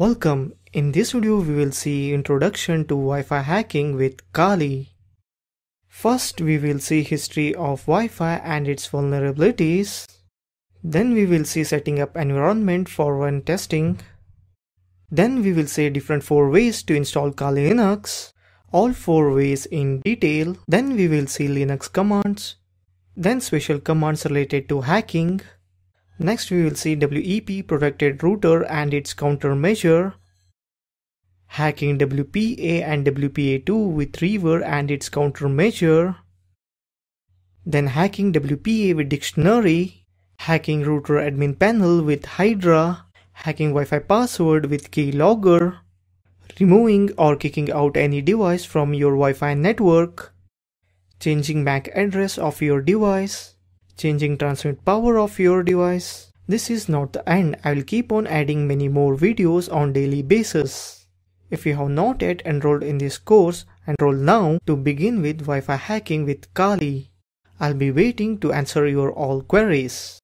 Welcome. In this video we will see introduction to Wi-Fi hacking with Kali. First we will see history of Wi-Fi and its vulnerabilities. Then we will see setting up environment for when testing. Then we will see different 4 ways to install Kali Linux. All 4 ways in detail. Then we will see Linux commands. Then special commands related to hacking. Next we will see WEP protected router and its countermeasure. Hacking WPA and WPA2 with Reaver and its countermeasure. Then hacking WPA with dictionary. Hacking router admin panel with Hydra. Hacking Wi-Fi password with keylogger. Removing or kicking out any device from your Wi-Fi network. Changing MAC address of your device changing transmit power of your device. This is not the end, I will keep on adding many more videos on daily basis. If you have not yet enrolled in this course, enroll now to begin with Wi-Fi hacking with Kali. I'll be waiting to answer your all queries.